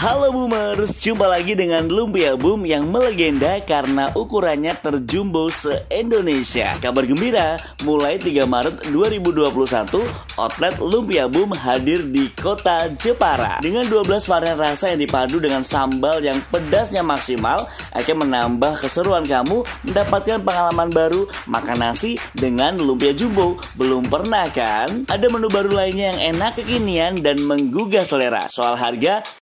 Halo Boomers, jumpa lagi dengan Lumpia Boom yang melegenda karena ukurannya terjumbo se-Indonesia. Kabar gembira, mulai 3 Maret 2021, outlet Lumpia Boom hadir di kota Jepara. Dengan 12 varian rasa yang dipadu dengan sambal yang pedasnya maksimal, akan menambah keseruan kamu mendapatkan pengalaman baru makan nasi dengan lumpia jumbo. Belum pernah kan? Ada menu baru lainnya yang enak, kekinian, dan menggugah selera. Soal harga,